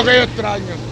lo que yo extraño.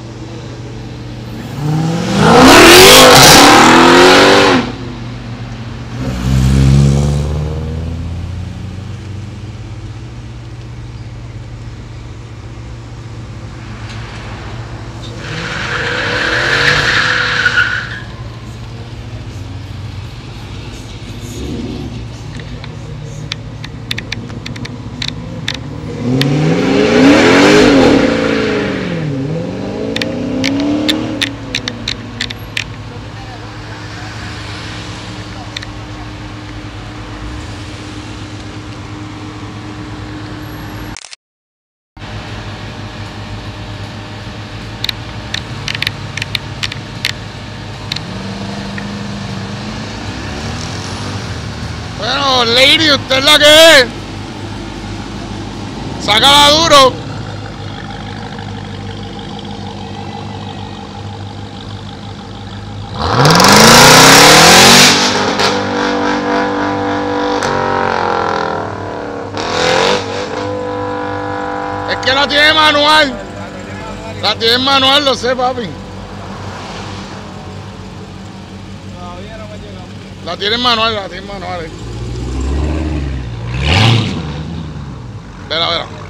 Pero, Lady, ¿usted es la que es? Sácala duro. Es que la tiene manual. La tiene manual, lo sé, papi. La tiene manual, la tiene manual. eh. Verá, verá.